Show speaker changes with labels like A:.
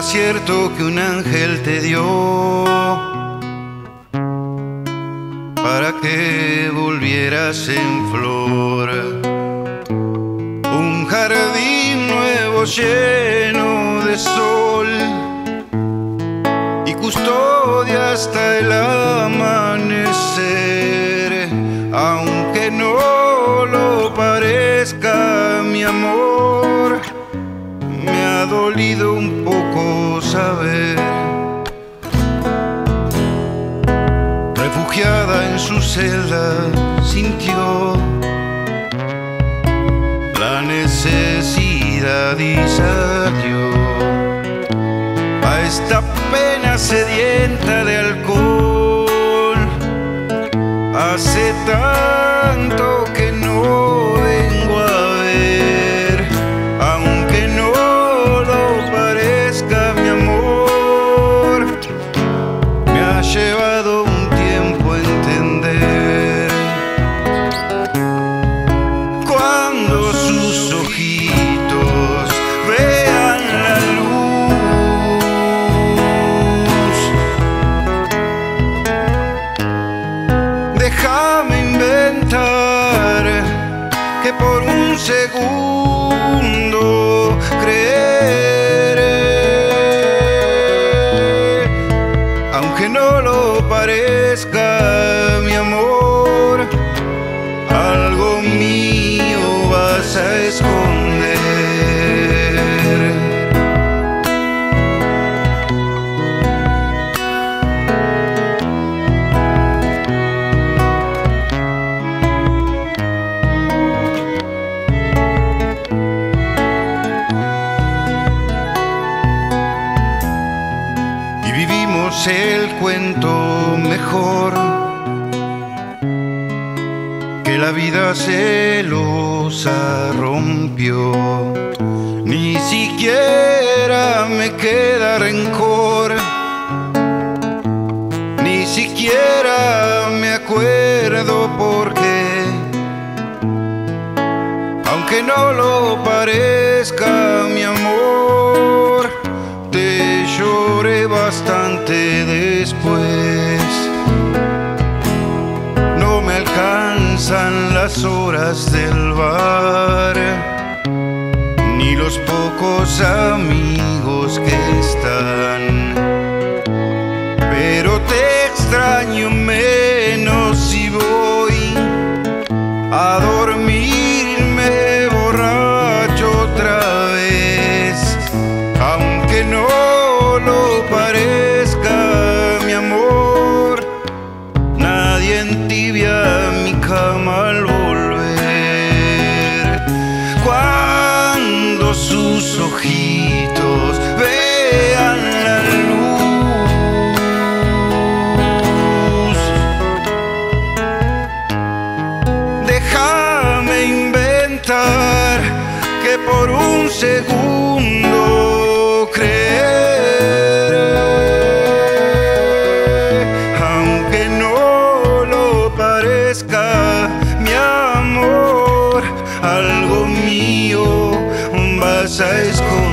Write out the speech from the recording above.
A: cierto que un ángel te dio. Para que volvieras en flor. Un jardín nuevo lleno de sol. Y custodia hasta el amanecer, aunque no lo parezca mi amor me ha dolido un poco Refugiada en su celda, sintió la necesidad y salió a esta pena sedienta de alcohol. Segundo creeré, aunque no lo parezca, vivimos el cuento mejor que la vida celosa rompió. Ni siquiera me queda rencor, ni siquiera me acuerdo por qué. Aunque no lo parezca, mi amor, después. No me alcanzan las horas del bar, ni los pocos amigos que están. Pero te extraño menos si voy entibia mi cama al volver. Cuando sus ojitos vean la luz, Déjame inventar que por un segundo algo mío vas a esconder.